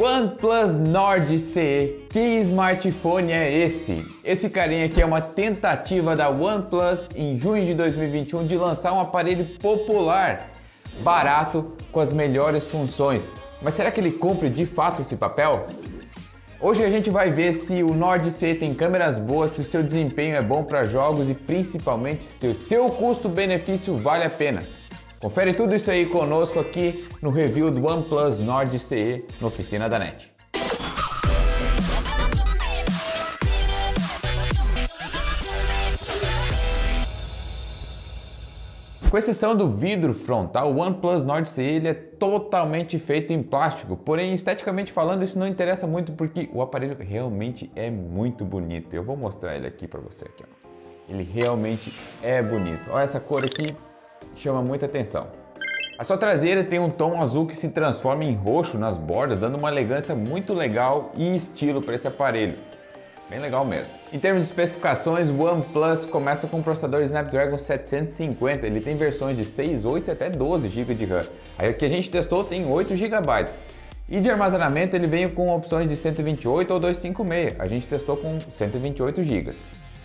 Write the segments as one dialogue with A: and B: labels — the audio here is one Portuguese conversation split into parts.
A: OnePlus Nord CE. Que smartphone é esse? Esse carinha aqui é uma tentativa da OnePlus em junho de 2021 de lançar um aparelho popular, barato, com as melhores funções. Mas será que ele cumpre de fato esse papel? Hoje a gente vai ver se o Nord C tem câmeras boas, se o seu desempenho é bom para jogos e principalmente se o seu custo-benefício vale a pena. Confere tudo isso aí conosco aqui no review do OnePlus Nord CE na Oficina da NET. Com exceção do vidro frontal, o OnePlus Nord CE ele é totalmente feito em plástico, porém esteticamente falando isso não interessa muito porque o aparelho realmente é muito bonito. Eu vou mostrar ele aqui para você aqui, ó. Ele realmente é bonito. Olha essa cor aqui, chama muita atenção. A sua traseira tem um tom azul que se transforma em roxo nas bordas, dando uma elegância muito legal e estilo para esse aparelho. Bem legal mesmo. Em termos de especificações, o OnePlus começa com o processador Snapdragon 750. Ele tem versões de 6, 8 e até 12 GB de RAM. Aí que a gente testou tem 8 GB. E de armazenamento ele veio com opções de 128 ou 256. A gente testou com 128 GB.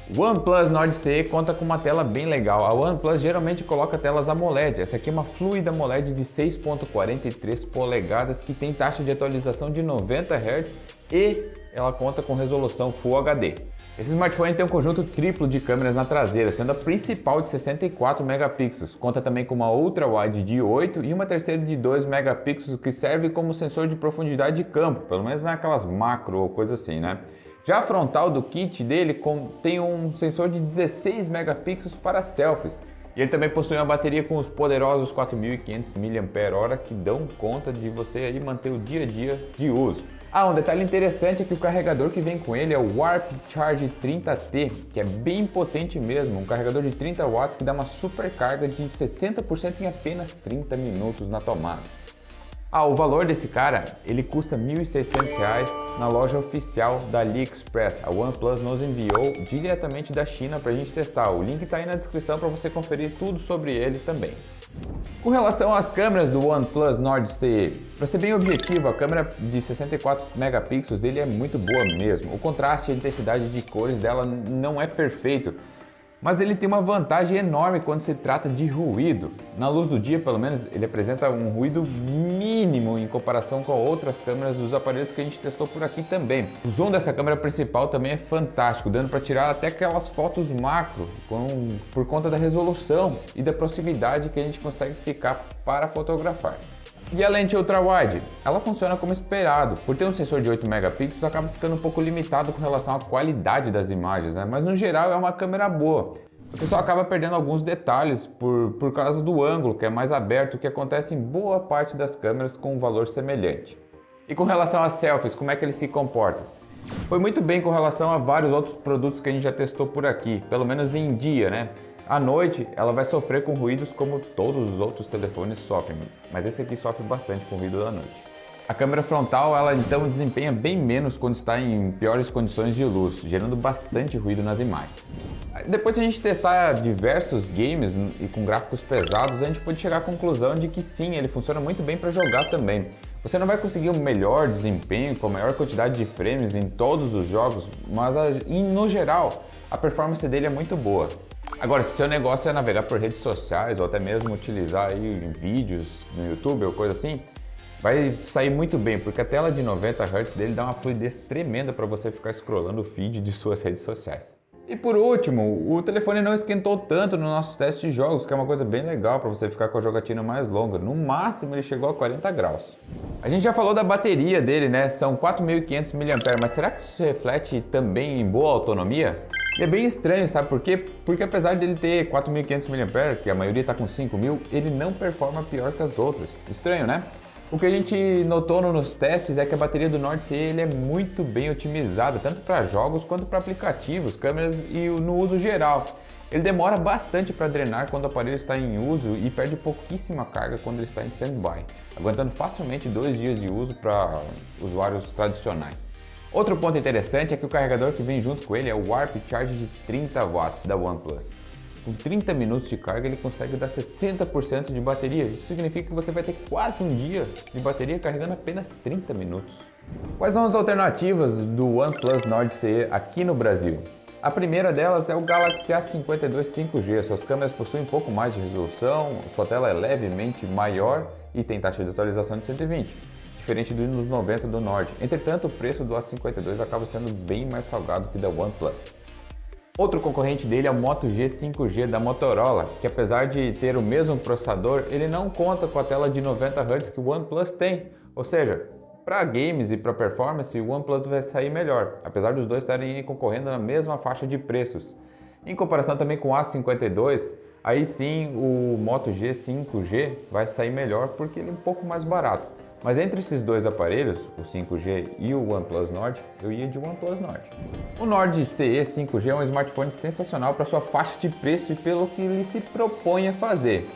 A: O OnePlus Nord CE conta com uma tela bem legal. A OnePlus geralmente coloca telas AMOLED. Essa aqui é uma fluida AMOLED de 6.43 polegadas que tem taxa de atualização de 90 Hz e ela conta com resolução Full HD. Esse smartphone tem um conjunto triplo de câmeras na traseira, sendo a principal de 64 megapixels. Conta também com uma ultra wide de 8 e uma terceira de 2 megapixels que serve como sensor de profundidade de campo, pelo menos naquelas macro ou coisa assim, né? Já a frontal do kit dele tem um sensor de 16 megapixels para selfies. E ele também possui uma bateria com os poderosos 4500 mAh que dão conta de você aí manter o dia a dia de uso. Ah, um detalhe interessante é que o carregador que vem com ele é o Warp Charge 30T, que é bem potente mesmo, um carregador de 30 watts que dá uma super carga de 60% em apenas 30 minutos na tomada. Ah, o valor desse cara, ele custa R$ 1.600 na loja oficial da AliExpress. A OnePlus nos enviou diretamente da China para a gente testar. O link está aí na descrição para você conferir tudo sobre ele também. Com relação às câmeras do OnePlus Nord CE, para ser bem objetivo, a câmera de 64 megapixels dele é muito boa mesmo. O contraste e a intensidade de cores dela não é perfeito, mas ele tem uma vantagem enorme quando se trata de ruído. Na luz do dia, pelo menos, ele apresenta um ruído mínimo em comparação com outras câmeras dos aparelhos que a gente testou por aqui também. O zoom dessa câmera principal também é fantástico, dando para tirar até aquelas fotos macro, com, por conta da resolução e da proximidade que a gente consegue ficar para fotografar. E a lente ultra-wide? Ela funciona como esperado. Por ter um sensor de 8 megapixels, acaba ficando um pouco limitado com relação à qualidade das imagens, né? mas no geral é uma câmera boa. Você só acaba perdendo alguns detalhes por, por causa do ângulo, que é mais aberto, que acontece em boa parte das câmeras com um valor semelhante. E com relação às selfies, como é que ele se comporta? Foi muito bem com relação a vários outros produtos que a gente já testou por aqui, pelo menos em dia, né? À noite, ela vai sofrer com ruídos como todos os outros telefones sofrem, mas esse aqui sofre bastante com ruído da noite. A câmera frontal, ela então desempenha bem menos quando está em piores condições de luz, gerando bastante ruído nas imagens. Depois de a gente testar diversos games e com gráficos pesados, a gente pode chegar à conclusão de que sim, ele funciona muito bem para jogar também. Você não vai conseguir um melhor desempenho com a maior quantidade de frames em todos os jogos, mas no geral, a performance dele é muito boa. Agora, se seu negócio é navegar por redes sociais ou até mesmo utilizar aí vídeos no YouTube ou coisa assim, vai sair muito bem, porque a tela de 90 Hz dele dá uma fluidez tremenda para você ficar scrollando o feed de suas redes sociais. E por último, o telefone não esquentou tanto nos nossos testes de jogos, que é uma coisa bem legal para você ficar com a jogatina mais longa. No máximo ele chegou a 40 graus. A gente já falou da bateria dele, né? São 4.500 mAh, mas será que isso reflete também em boa autonomia? E é bem estranho, sabe por quê? Porque apesar dele ter 4.500 mAh, que a maioria está com 5.000, ele não performa pior que as outras. Estranho, né? O que a gente notou nos testes é que a bateria do Nord CE ele é muito bem otimizada, tanto para jogos quanto para aplicativos, câmeras e no uso geral. Ele demora bastante para drenar quando o aparelho está em uso e perde pouquíssima carga quando ele está em standby, aguentando facilmente dois dias de uso para usuários tradicionais. Outro ponto interessante é que o carregador que vem junto com ele é o Warp Charge de 30 watts da OnePlus. com 30 minutos de carga ele consegue dar 60% de bateria. Isso significa que você vai ter quase um dia de bateria carregando apenas 30 minutos. Quais são as alternativas do OnePlus Nord CE aqui no Brasil? A primeira delas é o Galaxy A52 5G. Suas câmeras possuem um pouco mais de resolução, sua tela é levemente maior e tem taxa de atualização de 120, diferente dos 90 do Nord. Entretanto, o preço do A52 acaba sendo bem mais salgado que da OnePlus. Outro concorrente dele é o Moto G 5G da Motorola, que apesar de ter o mesmo processador, ele não conta com a tela de 90 Hz que o OnePlus tem. Ou seja, para games e para performance, o OnePlus vai sair melhor, apesar dos dois estarem concorrendo na mesma faixa de preços. Em comparação também com o A52, aí sim o Moto G 5G vai sair melhor porque ele é um pouco mais barato. Mas entre esses dois aparelhos, o 5G e o OnePlus Nord, eu ia de OnePlus Nord. O Nord CE 5G é um smartphone sensacional para sua faixa de preço e pelo que ele se propõe a fazer.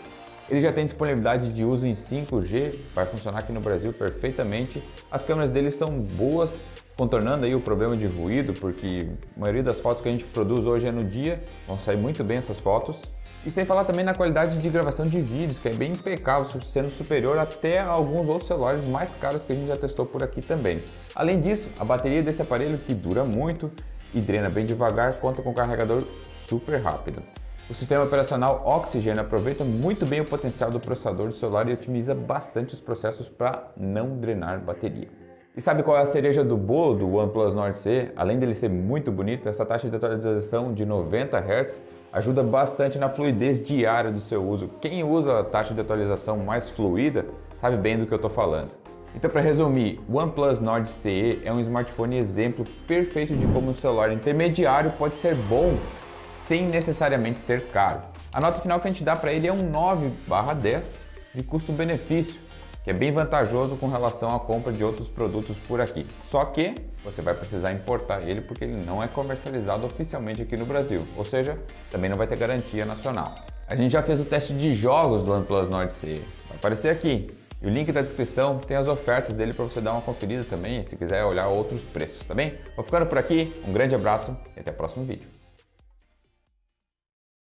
A: Ele já tem disponibilidade de uso em 5G, vai funcionar aqui no Brasil perfeitamente. As câmeras dele são boas, contornando aí o problema de ruído, porque a maioria das fotos que a gente produz hoje é no dia, vão sair muito bem essas fotos. E sem falar também na qualidade de gravação de vídeos, que é bem impecável, sendo superior até a alguns outros celulares mais caros que a gente já testou por aqui também. Além disso, a bateria desse aparelho que dura muito e drena bem devagar, conta com um carregador super rápido. O sistema operacional Oxygen aproveita muito bem o potencial do processador do celular e otimiza bastante os processos para não drenar bateria. E sabe qual é a cereja do bolo do OnePlus Nord C? Além dele ser muito bonito, essa taxa de atualização de 90 Hz ajuda bastante na fluidez diária do seu uso. Quem usa a taxa de atualização mais fluida sabe bem do que eu estou falando. Então, para resumir, o OnePlus Nord CE é um smartphone exemplo perfeito de como um celular intermediário pode ser bom sem necessariamente ser caro. A nota final que a gente dá para ele é um 9/10 de custo-benefício, que é bem vantajoso com relação à compra de outros produtos por aqui. Só que você vai precisar importar ele porque ele não é comercializado oficialmente aqui no Brasil, ou seja, também não vai ter garantia nacional. A gente já fez o teste de jogos do OnePlus Nord CE, vai aparecer aqui. E o link da descrição tem as ofertas dele para você dar uma conferida também, se quiser olhar outros preços, tá bem? Vou ficando por aqui, um grande abraço e até o próximo vídeo.